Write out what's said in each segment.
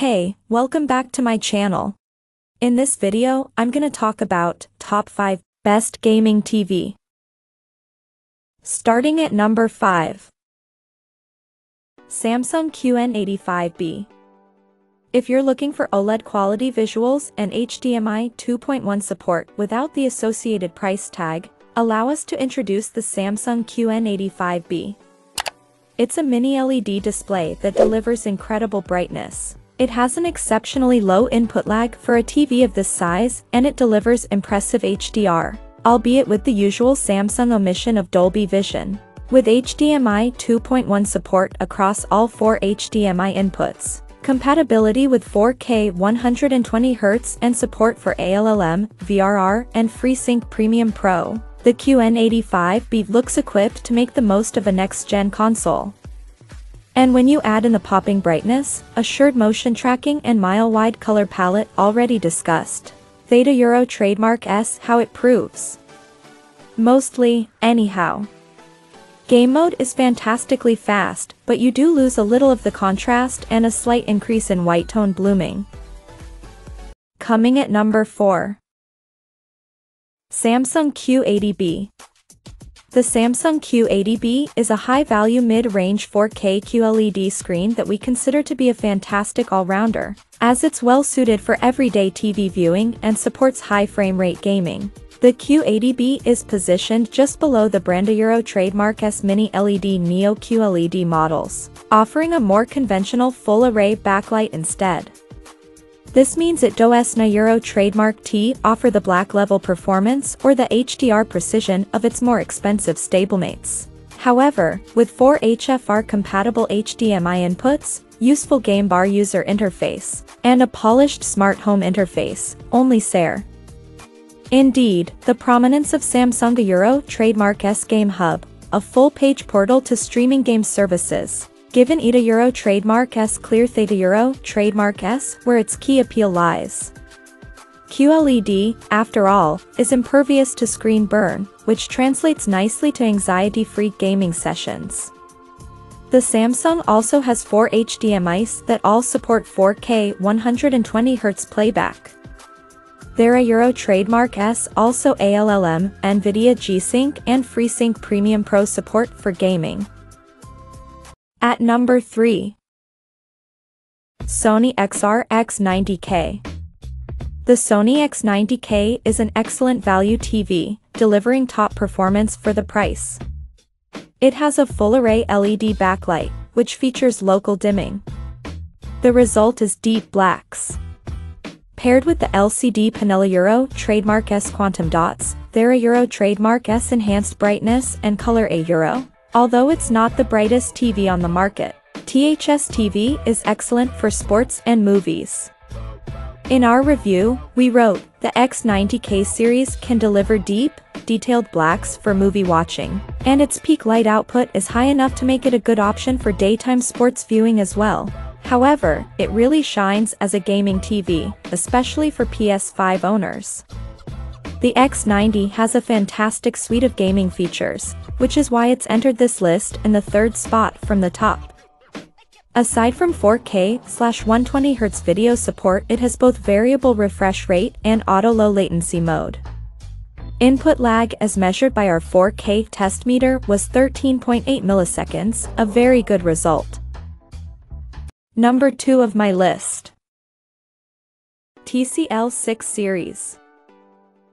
Hey, welcome back to my channel. In this video, I'm gonna talk about top 5 best gaming TV. Starting at number 5. Samsung QN85B. If you're looking for OLED quality visuals and HDMI 2.1 support without the associated price tag, allow us to introduce the Samsung QN85B. It's a mini LED display that delivers incredible brightness. It has an exceptionally low input lag for a TV of this size and it delivers impressive HDR, albeit with the usual Samsung omission of Dolby Vision. With HDMI 2.1 support across all four HDMI inputs, compatibility with 4K 120Hz and support for ALLM, VRR, and FreeSync Premium Pro, the QN85B looks equipped to make the most of a next-gen console. And when you add in the popping brightness, assured motion tracking and mile-wide color palette already discussed, Theta Euro trademark S how it proves. Mostly, anyhow. Game mode is fantastically fast, but you do lose a little of the contrast and a slight increase in white tone blooming. Coming at number 4. Samsung Q80B. The Samsung Q80B is a high-value mid-range 4K QLED screen that we consider to be a fantastic all-rounder, as it's well-suited for everyday TV viewing and supports high frame rate gaming. The Q80B is positioned just below the Branda Euro trademark S Mini LED Neo QLED models, offering a more conventional full-array backlight instead. This means it does na Euro trademark T offer the black level performance or the HDR precision of its more expensive stablemates. However, with 4 HFR compatible HDMI inputs, useful game bar user interface, and a polished smart home interface, only SARE. Indeed, the prominence of Samsung Euro trademark S Game Hub, a full-page portal to streaming game services, given ETA Euro trademark S clear Theta Euro trademark S where its key appeal lies. QLED, after all, is impervious to screen burn, which translates nicely to anxiety-free gaming sessions. The Samsung also has four HDMIs that all support 4K 120Hz playback. Thera Euro Trademark S also ALLM, NVIDIA G-Sync and FreeSync Premium Pro support for gaming. At number 3. Sony XR X90K. The Sony X90K is an excellent value TV, delivering top performance for the price. It has a full-array LED backlight, which features local dimming. The result is deep blacks. Paired with the LCD Panella Euro trademark S Quantum Dots, Thera Euro trademark S Enhanced Brightness and Color A Euro. Although it's not the brightest TV on the market, THS TV is excellent for sports and movies. In our review, we wrote, the X90K series can deliver deep, detailed blacks for movie watching, and its peak light output is high enough to make it a good option for daytime sports viewing as well. However, it really shines as a gaming TV, especially for PS5 owners. The X90 has a fantastic suite of gaming features, which is why it's entered this list in the third spot from the top. Aside from 4K/120Hz video support it has both variable refresh rate and auto low latency mode. Input lag as measured by our 4K test meter was 13.8 milliseconds, a very good result. Number 2 of my list. TCL 6 Series.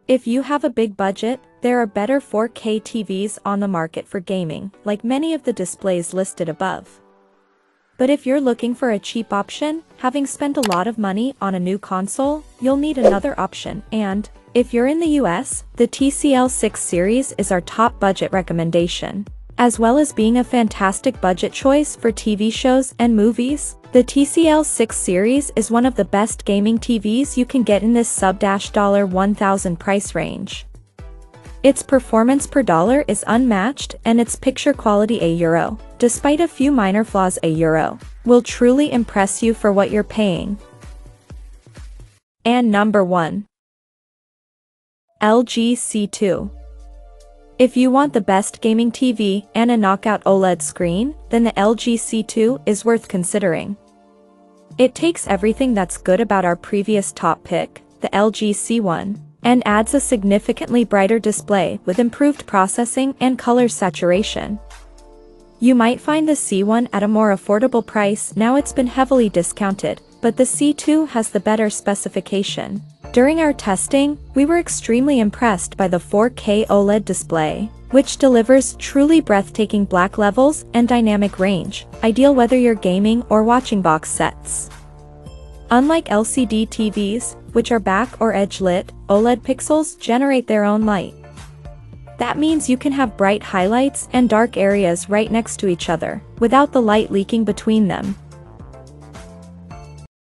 If you have a big budget, there are better 4K TVs on the market for gaming, like many of the displays listed above. But if you're looking for a cheap option, having spent a lot of money on a new console, you'll need another option and, if you're in the US, the TCL 6 series is our top budget recommendation. As well as being a fantastic budget choice for TV shows and movies, the TCL 6 series is one of the best gaming TVs you can get in this sub-$1000 price range. Its performance per dollar is unmatched and its picture quality a euro, despite a few minor flaws a euro, will truly impress you for what you're paying. And number 1. LG C2 if you want the best gaming TV and a knockout OLED screen, then the LG C2 is worth considering. It takes everything that's good about our previous top pick, the LG C1, and adds a significantly brighter display with improved processing and color saturation. You might find the C1 at a more affordable price now it's been heavily discounted, but the C2 has the better specification. During our testing, we were extremely impressed by the 4K OLED display, which delivers truly breathtaking black levels and dynamic range, ideal whether you're gaming or watching box sets. Unlike LCD TVs, which are back or edge lit, OLED pixels generate their own light. That means you can have bright highlights and dark areas right next to each other, without the light leaking between them.